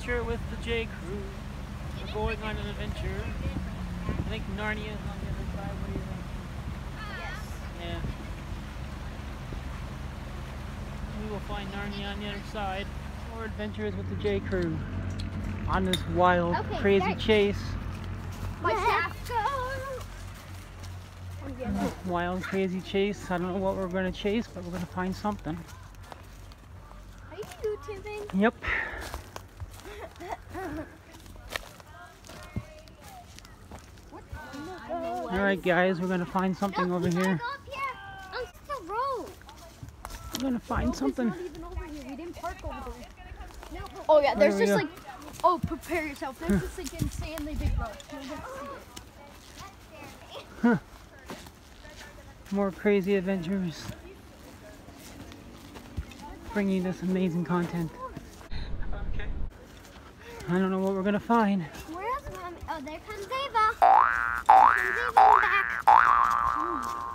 Jay Crew. We're going on an adventure. I think Narnia is on the other side. What do you think? Yeah. We will find Narnia on the other side. More adventures with the Jay Crew. On this wild, Okay, crazy thanks. chase. My staff. Oh, wild, crazy chase. I don't know what we're going to chase, but we're going to find something. Are you YouTubing? Yep. Alright guys, we're gonna find something over here. Up here on the road. We're gonna find oh, something. even over here. We didn't park over there. Oh yeah, there's just we like, oh prepare yourself. There's this like insanely big road. You'll get to see it. More crazy adventures. Bringing you this amazing content. I don't know what we're gonna find. Where's mommy? Oh, there comes Ava. There comes Ava back. Mm.